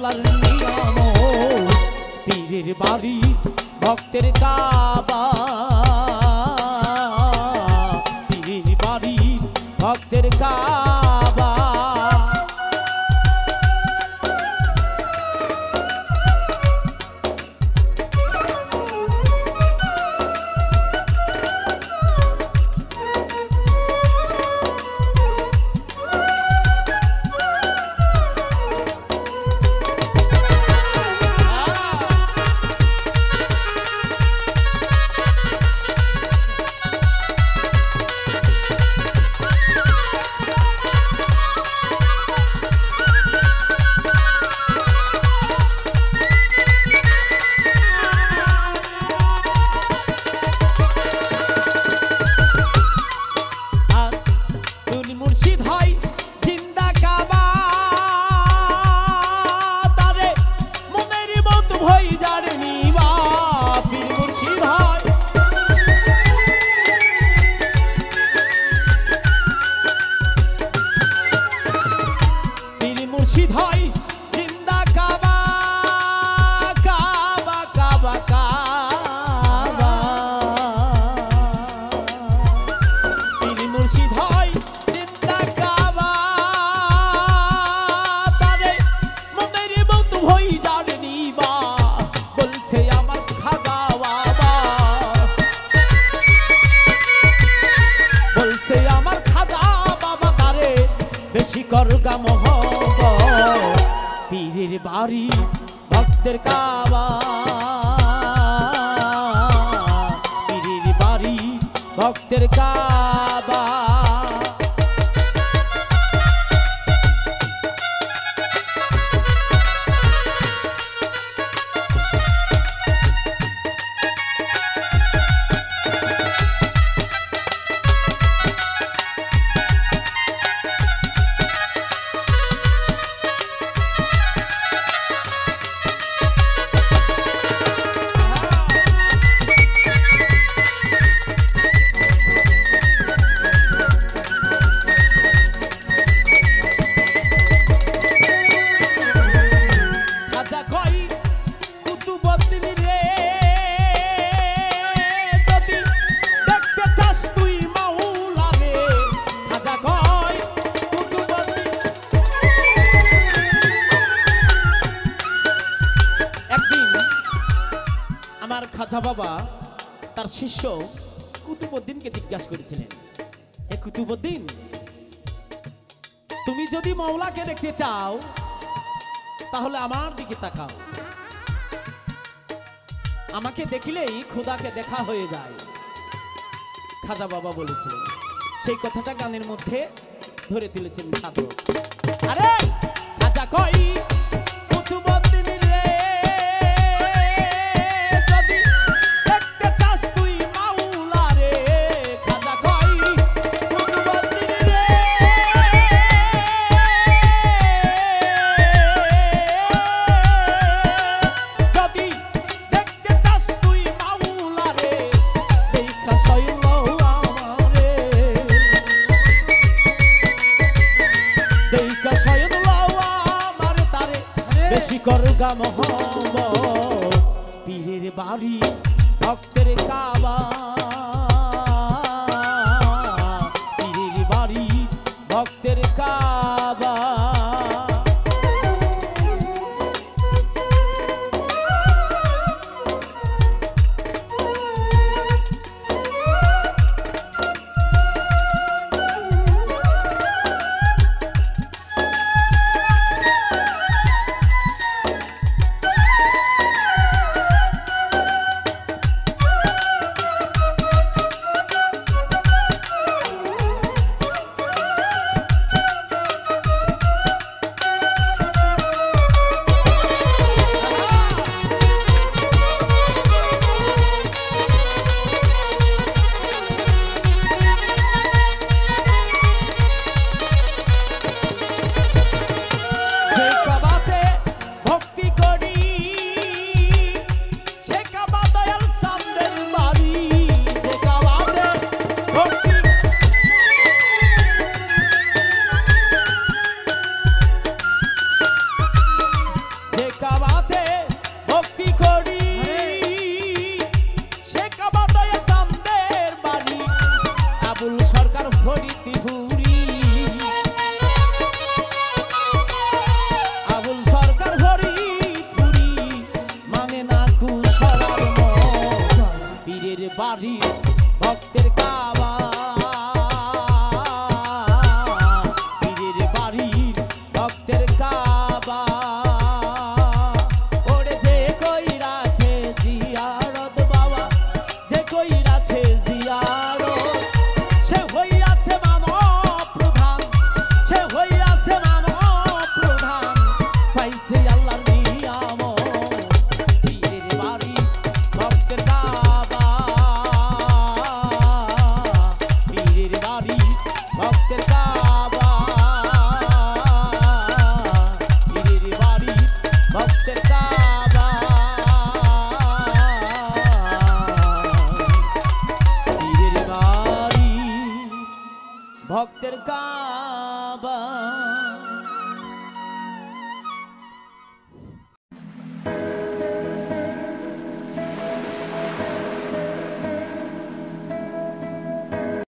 আল্লাহর নিয়ম পীরের বাড়ি ভক্তের কাবা। পীরের বাড়ি ভক্তের কাবা। মুর্শিদ হয় জিন্দা কাবা কাবা কাবা কাবা। পীর মুর্শিদ হয়, জিন্দা কাবা। তারে মনের বন্ধু হই যার নিবা, বলছে আমার খাগা বাবা। বলছে আমার খাগা বাবা, তারে বেশি করগা মহব পীরের বাড়ি ভক্তের কাবা পীরের বাড়ি ভক্তের কাবা খাজা বাবা, তার শিষ্য কুতুবুদ্দিনকে জিজ্ঞাসা করেছিলেন, হে কুতুবুদ্দিন তুমি যদি মাওলাকে দেখতে চাও, তাহলে আমার দিকে তাকাও। আমাকে দেখিলেই খোদাকে দেখা হয়ে যায়। খাজা বাবা বলেছিলেন, সেই কথাটা গানের মধ্যে ধরে তুলেছেন সাধক। আরে খাজা কই? কুতুবুদ্দিন মহব পীরের বাড়ি ভক্তের কাবা। ভক্তের বাড়ি ভক্তের কাবা ভক্তের কাবা